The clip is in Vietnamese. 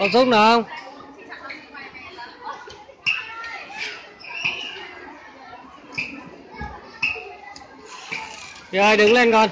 còn xuống nào không? Rồi đứng lên con?